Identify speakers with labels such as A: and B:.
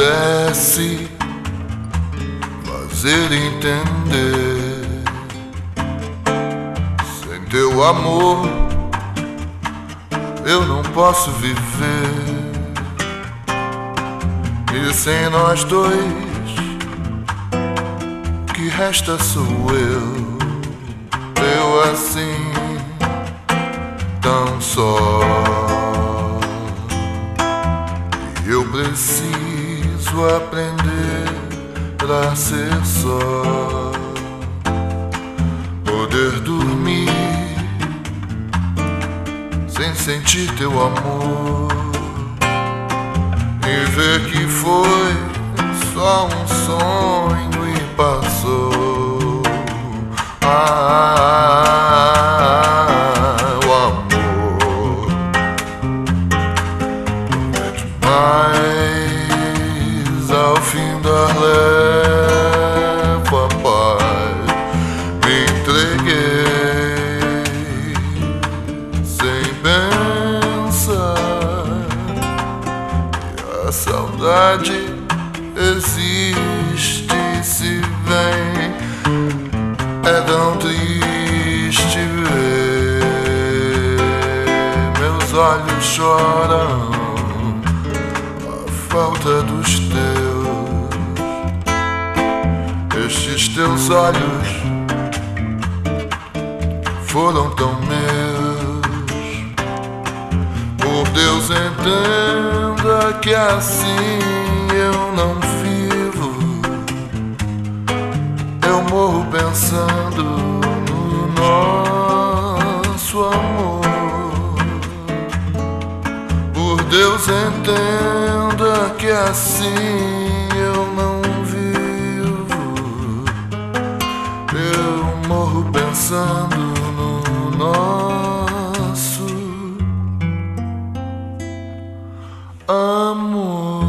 A: parece fazer entender. Sem teu amor, eu não posso viver. E sem nós dois, que resta sou eu. Eu assim, tão só. E eu preciso aprender pra ser só. Poder dormir sem sentir teu amor e ver que foi só um sonho e passou. Ah, o amor é demais ao fim da leva, pai. Me entreguei sem pensar. A saudade existe se vem. É tão triste ver meus olhos choram a falta dos teus. Estes teus olhos foram tão meus. Por Deus entenda que assim eu não vivo. Eu morro pensando no nosso amor. Por Deus entenda que assim pensando no nosso amor.